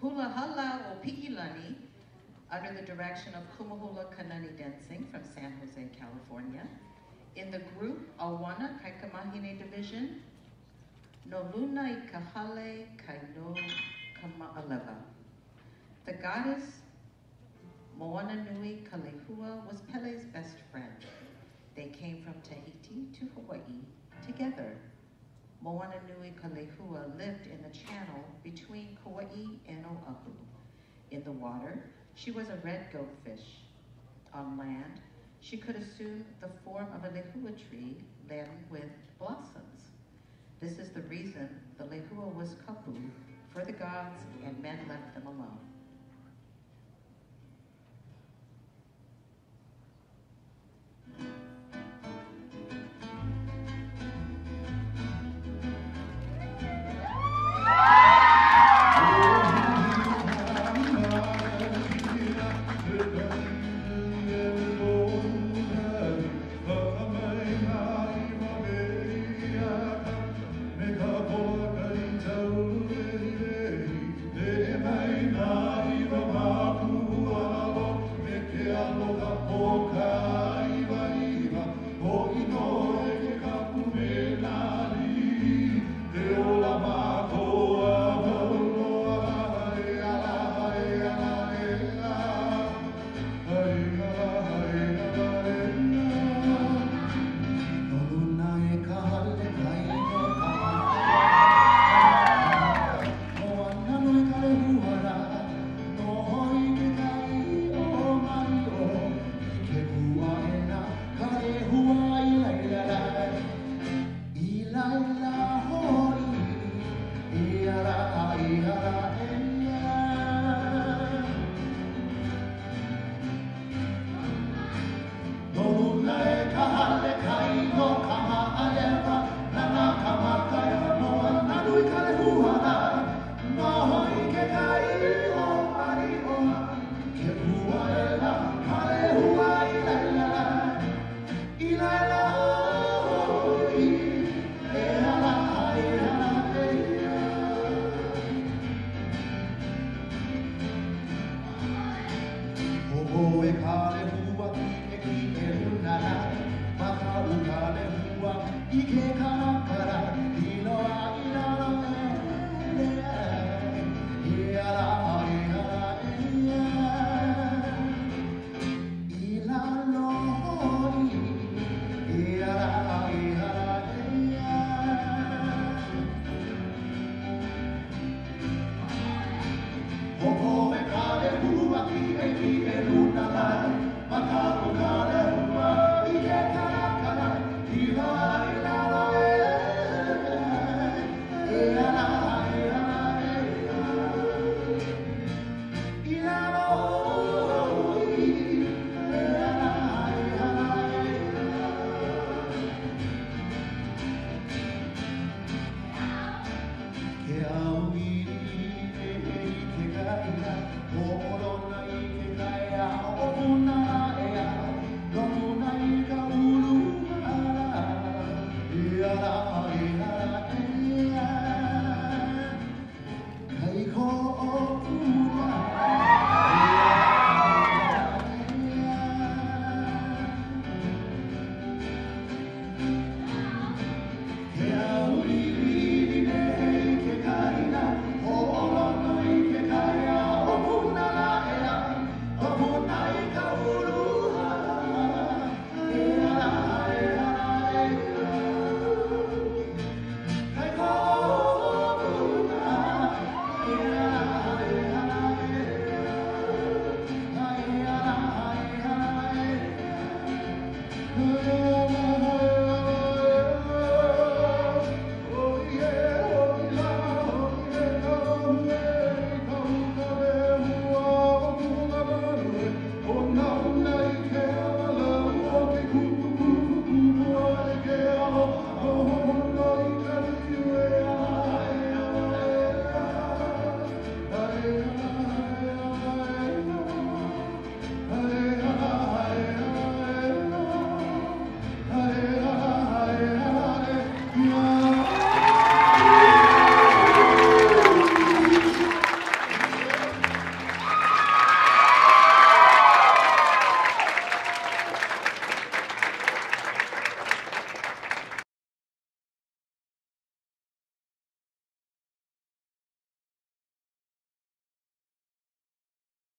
Hula Halau o Pi'ilani, under the direction of Kumu Hula Kanani Densing from San Jose, California. In the group Auana Kaikamahine Division, Noluna i Kahale Kaino Kama'aleva. The goddess Moana Nui Kalehua was Pele's best friend. They came from Tahiti to Hawaii together. Moana Nui Kalehua lived in the channel between Kauai and Oahu. In the water, she was a red goatfish. On land, she could assume the form of a lehua tree laden with blossoms. This is the reason the lehua was kapu for the gods and men left them alone. you know. Ike